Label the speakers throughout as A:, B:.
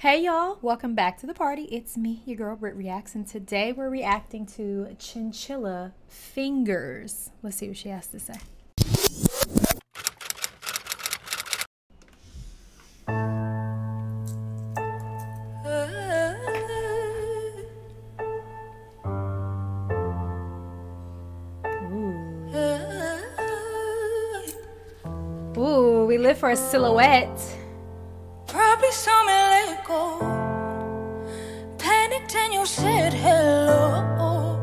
A: Hey y'all, welcome back to the party. It's me, your girl Britt Reacts, and today we're reacting to Chinchilla Fingers. Let's see what she has to say. Ooh. Ooh, we live for a silhouette.
B: Go. Panicked and you said hello.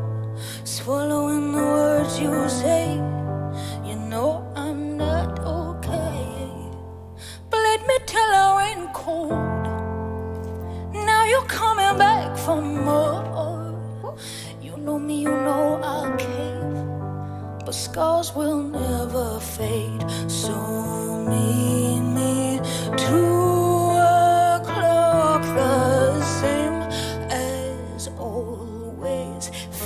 B: Swallowing the words you say. You know I'm not okay. Bled me till I ran cold. Now you're coming back for more. You know me, you know I'll cave. But scars will never fade.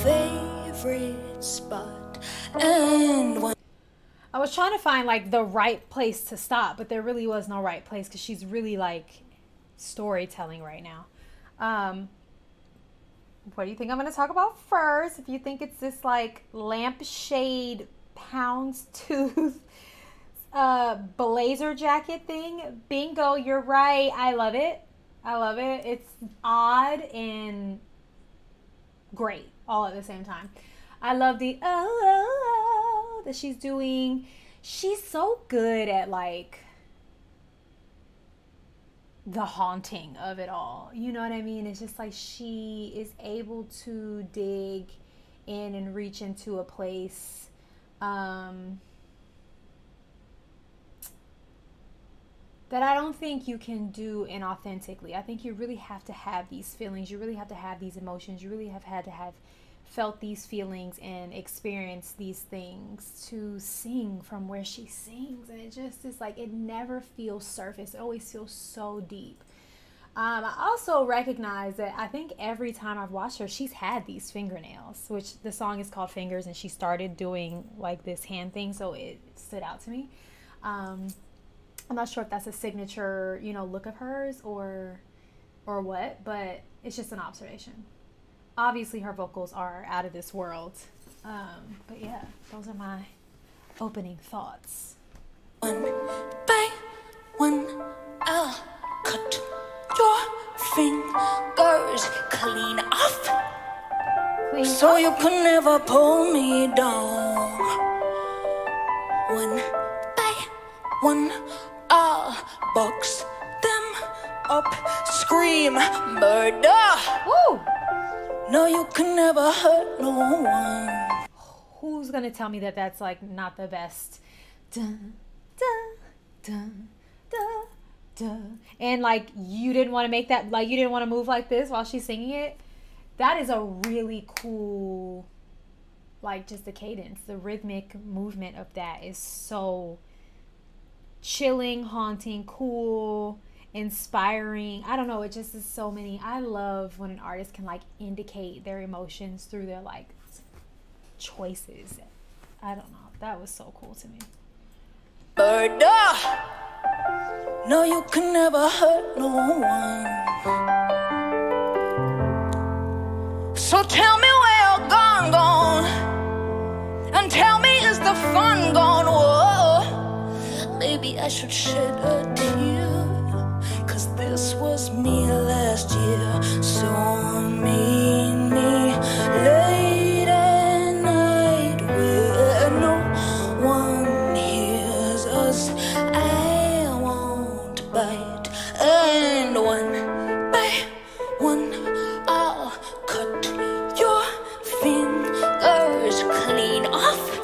B: Favorite spot. And when
A: I was trying to find like the right place to stop, but there really was no right place because she's really like storytelling right now. Um, what do you think I'm going to talk about first? If you think it's this like lampshade houndstooth uh, blazer jacket thing, bingo, you're right. I love it. I love it. It's odd and great all at the same time. I love the oh that she's doing. She's so good at like the haunting of it all. You know what I mean? It's just like she is able to dig in and reach into a place um, that I don't think you can do inauthentically. I think you really have to have these feelings. You really have to have these emotions. You really have had to have felt these feelings and experienced these things to sing from where she sings. And it just is like, it never feels surface, it always feels so deep. Um, I also recognize that I think every time I've watched her, she's had these fingernails, which the song is called Fingers, and she started doing like this hand thing, so it stood out to me. Um, I'm not sure if that's a signature, you know, look of hers or or what, but it's just an observation obviously her vocals are out of this world. Um, but yeah, those are my opening thoughts.
B: One by one, I'll cut your fingers clean off. Clean so off. you can never pull me down. One by one, I'll box them up, scream murder.
A: Woo!
B: No, you can never hurt no one.
A: Who's gonna tell me that that's like not the best? Dun, dun, dun, dun, dun. And like you didn't want to make that like you didn't want to move like this while she's singing it. That is a really cool like just the cadence, the rhythmic movement of that is so chilling, haunting, cool inspiring. I don't know, it just is so many. I love when an artist can like indicate their emotions through their like choices. I don't know. That was so cool to me.
B: Murder. No, you can never hurt no one. So tell me where you're gone, gone. And tell me is the fun gone? I should shed a tear Cause this was me last year. So meet me late at night where no one hears us. I won't bite, and one by one, I'll cut your fingers clean off.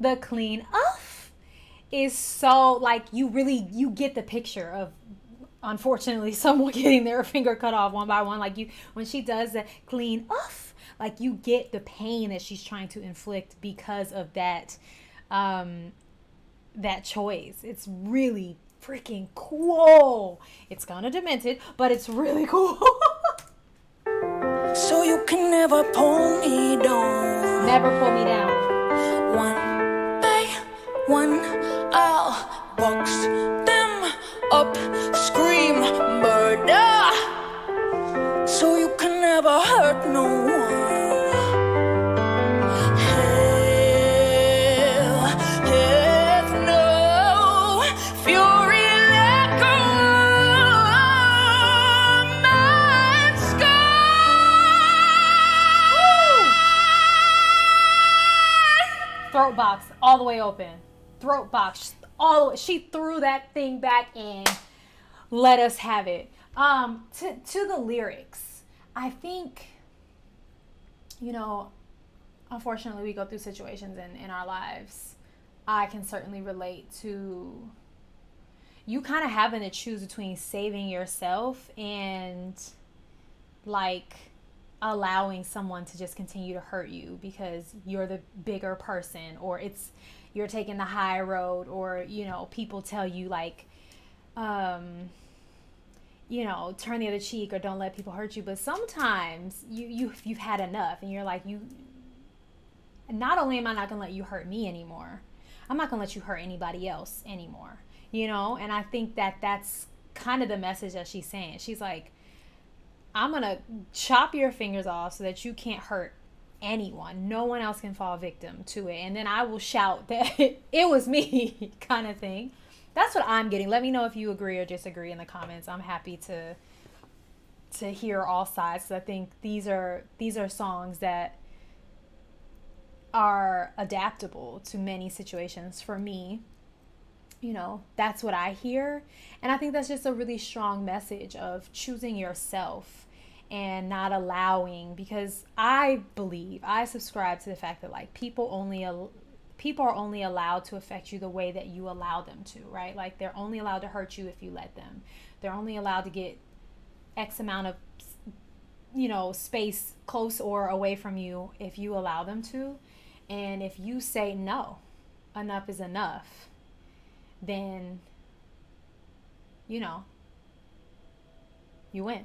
A: The clean off is so like you really you get the picture of unfortunately someone getting their finger cut off one by one. Like you when she does the clean off like you get the pain that she's trying to inflict because of that um that choice. It's really freaking cool. It's kind of demented but it's really cool.
B: So you can never pull me down.
A: Never pull me down.
B: One by one I'll box them up, scream murder,
A: so you can never hurt no one. throat box all the way open. Throat box all. She threw that thing back in. Let us have it. Um, to to the lyrics, I think, you know, unfortunately, we go through situations in in our lives. I can certainly relate to you kind of having to choose between saving yourself and like allowing someone to just continue to hurt you because you're the bigger person or it's you're taking the high road or you know people tell you like um you know turn the other cheek or don't let people hurt you. But sometimes you you you've had enough and you're like you not only am I not going to let you hurt me anymore I'm not going to let you hurt anybody else anymore you know? And I think that that's kind of the message that she's saying. She's like I'm going to chop your fingers off so that you can't hurt anyone. No one else can fall victim to it. And then I will shout that it was me kind of thing. That's what I'm getting. Let me know if you agree or disagree in the comments. I'm happy to to hear all sides. I think these are these are songs that are adaptable to many situations for me. You know, that's what I hear. And I think that's just a really strong message of choosing yourself and not allowing because I believe I subscribe to the fact that like people only people are only allowed to affect you the way that you allow them to, right? Like they're only allowed to hurt you if you let them. They're only allowed to get x amount of you know, space close or away from you if you allow them to. And if you say no, enough is enough, then you know, you win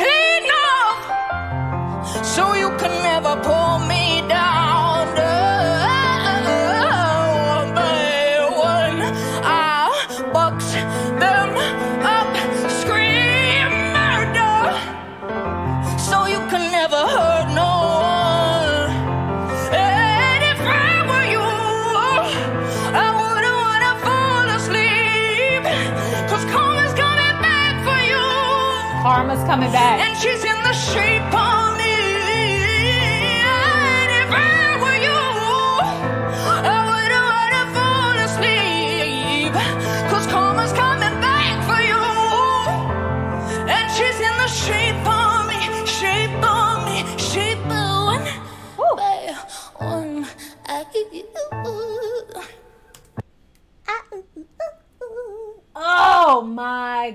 A: Karma's coming back.
B: And she's in the shape of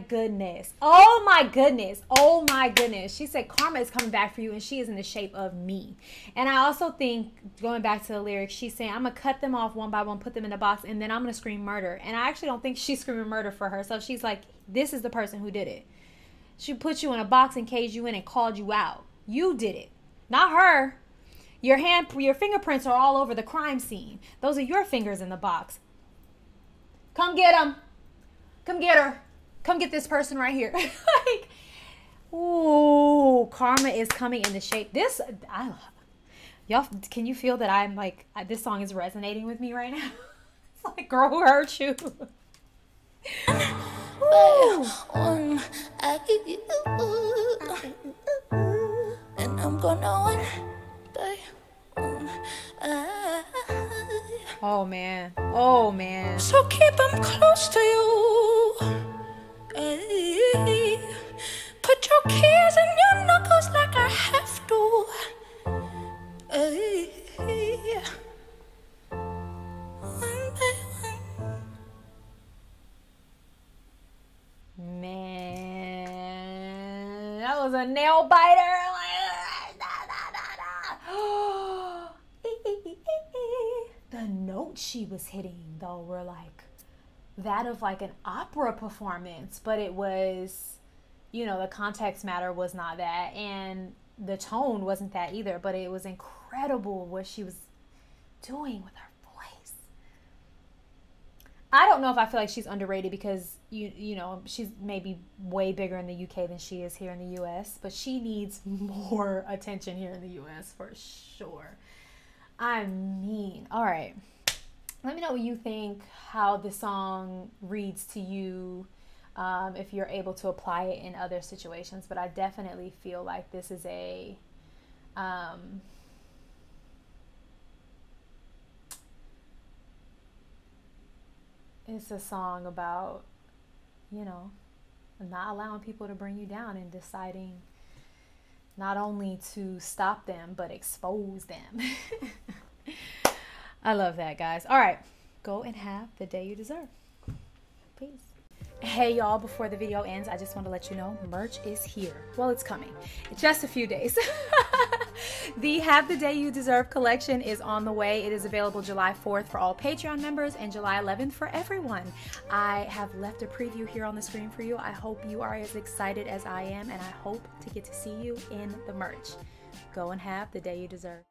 A: goodness. Oh my goodness. Oh my goodness. She said karma is coming back for you and she is in the shape of me. And I also think, going back to the lyrics, she's saying, I'm going to cut them off one by one, put them in a box, and then I'm going to scream murder. And I actually don't think she's screaming murder for herself. She's like, this is the person who did it. She put you in a box and caged you in and called you out. You did it, not her. Your hand, your fingerprints are all over the crime scene. Those are your fingers in the box. Come get them. Come get her. Come get this person right here. like, ooh, karma is coming in the shape. This, I, love, y'all, can you feel that I'm like, this song is resonating with me right now? it's like, girl, who hurt you?
B: and I'm gonna
A: Oh man. Oh man.
B: So keep them close to you. I have to.
A: Man, that was a nail biter. the notes she was hitting though were like that of like an opera performance, but it was, you know, the context matter was not that, and the tone wasn't that either. But it was incredible what she was doing with her voice. I don't know if I feel like she's underrated because you you know she's maybe way bigger in the UK than she is here in the US, but she needs more attention here in the US for sure. I mean, all right. Let me know what you think, how the song reads to you, um, if you're able to apply it in other situations. But I definitely feel like this is a. Um, it's a song about, you know, not allowing people to bring you down and deciding not only to stop them, but expose them. I love that, guys. All right, go and have the day you deserve. Peace. Hey y'all, before the video ends, I just want to let you know merch is here. Well, it's coming. In just a few days. the Have the Day You Deserve collection is on the way. It is available July 4th for all Patreon members and July 11th for everyone. I have left a preview here on the screen for you. I hope you are as excited as I am, and I hope to get to see you in the merch. Go and have the day you deserve.